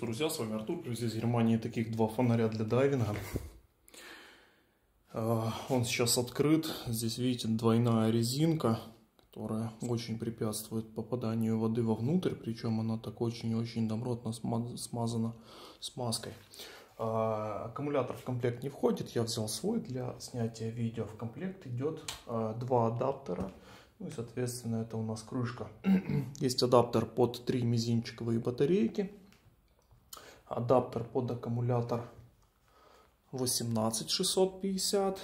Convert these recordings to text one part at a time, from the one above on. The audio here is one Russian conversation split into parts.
Друзья, с вами Артур, привез из Германии таких два фонаря для дайвинга. А, он сейчас открыт, здесь видите двойная резинка, которая очень препятствует попаданию воды вовнутрь, причем она так очень-очень добротно смазана смазкой. А, аккумулятор в комплект не входит, я взял свой для снятия видео. В комплект идет а, два адаптера, ну и соответственно это у нас крышка. Есть адаптер под три мизинчиковые батарейки адаптер под аккумулятор 18650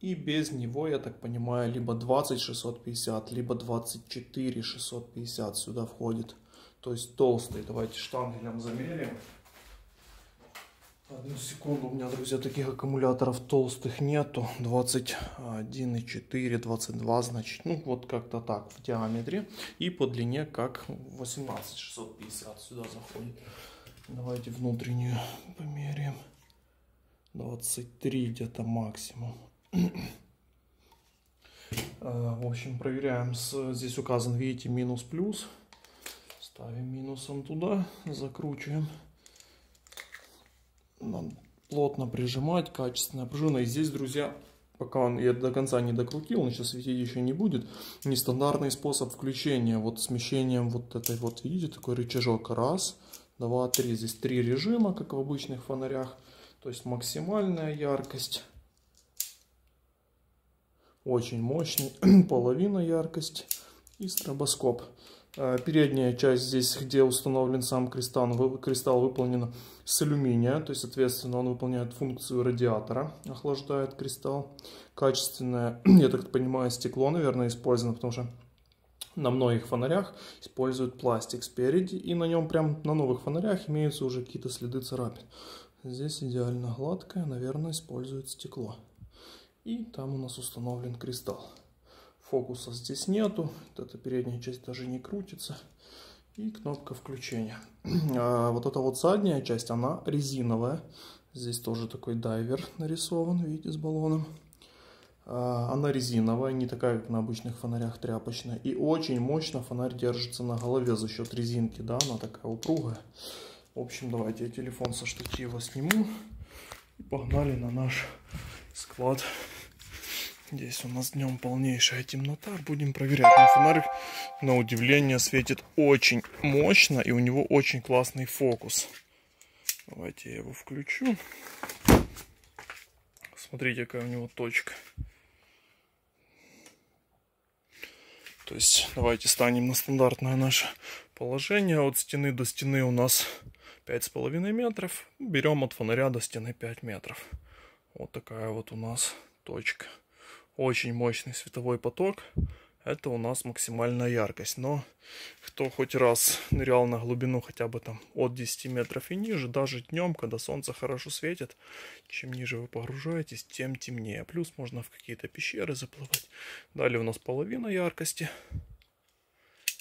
и без него, я так понимаю, либо 20650, либо 24650 сюда входит. То есть толстый. Давайте штангелем замерим. Одну секунду, у меня, друзья, таких аккумуляторов толстых нету. 21,4, 22, значит, ну вот как-то так в диаметре. И по длине как 18650 сюда заходит. Давайте внутреннюю померяем. 23 где-то максимум. А, в общем, проверяем. Здесь указан, видите, минус-плюс. Ставим минусом туда, закручиваем. Надо плотно прижимать, качественная пружина. И здесь, друзья, пока он я до конца не докрутил, он сейчас светить еще не будет. Нестандартный способ включения. Вот смещением вот этой вот, видите, такой рычажок. Раз, 2, 3. Здесь три режима, как в обычных фонарях. То есть максимальная яркость. Очень мощный. Половина яркость. И стробоскоп. А, передняя часть здесь, где установлен сам кристалл, кристалл выполнен с алюминия. То есть, соответственно, он выполняет функцию радиатора. Охлаждает кристалл. Качественное, я так понимаю, стекло, наверное, использовано, потому что на многих фонарях используют пластик спереди, и на нем прям на новых фонарях имеются уже какие-то следы царапин. Здесь идеально гладкое, наверное, используют стекло. И там у нас установлен кристалл. Фокуса здесь нету, эта передняя часть даже не крутится. И кнопка включения. А вот эта вот задняя часть, она резиновая. Здесь тоже такой дайвер нарисован, видите, с баллоном. А, она резиновая, не такая, как на обычных фонарях тряпочная. И очень мощно фонарь держится на голове за счет резинки, да, она такая упругая. В общем, давайте я телефон со штатива сниму. И погнали на наш склад. Здесь у нас днем полнейшая темнота. Будем проверять. Но фонарик, на удивление, светит очень мощно. И у него очень классный фокус. Давайте я его включу. Смотрите, какая у него точка. То есть давайте станем на стандартное наше положение. От стены до стены у нас 5,5 метров. Берем от фонаря до стены 5 метров. Вот такая вот у нас точка. Очень мощный световой поток это у нас максимальная яркость. Но кто хоть раз нырял на глубину хотя бы там от 10 метров и ниже, даже днем, когда солнце хорошо светит, чем ниже вы погружаетесь, тем темнее. Плюс можно в какие-то пещеры заплывать. Далее у нас половина яркости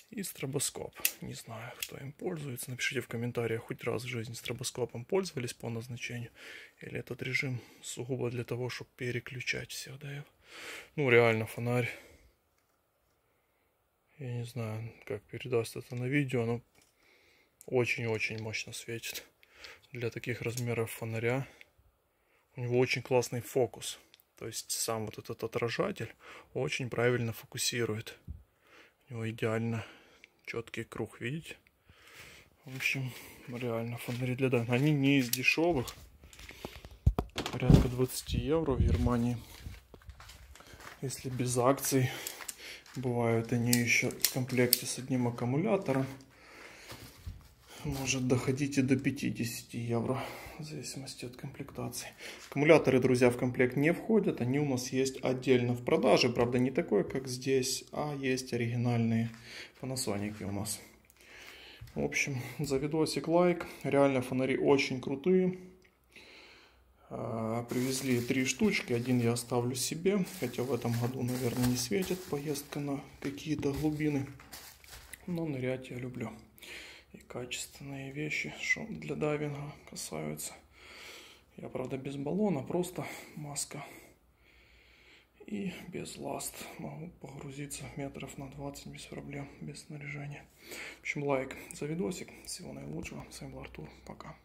и стробоскоп. Не знаю, кто им пользуется. Напишите в комментариях, хоть раз в жизни стробоскопом пользовались по назначению. Или этот режим сугубо для того, чтобы переключать всех. Да? Ну, реально, фонарь я не знаю, как передаст это на видео, но очень-очень мощно светит. Для таких размеров фонаря у него очень классный фокус. То есть сам вот этот отражатель очень правильно фокусирует. У него идеально четкий круг, видите? В общем, реально фонари для дайна. Они не из дешевых. Порядка 20 евро в Германии. Если без акций Бывают они еще в комплекте с одним аккумулятором. Может доходить и до 50 евро, в зависимости от комплектации. Аккумуляторы, друзья, в комплект не входят. Они у нас есть отдельно в продаже. Правда, не такое, как здесь, а есть оригинальные Panasonic у нас. В общем, за видосик лайк. Реально фонари очень крутые. Привезли три штучки, один я оставлю себе, хотя в этом году, наверное, не светит поездка на какие-то глубины. Но нырять я люблю. И качественные вещи, что для дайвинга касаются. Я, правда, без баллона, просто маска И без ласт могу погрузиться метров на 20 без проблем, без снаряжения. В общем, лайк за видосик. Всего наилучшего. С вами был Артур. Пока.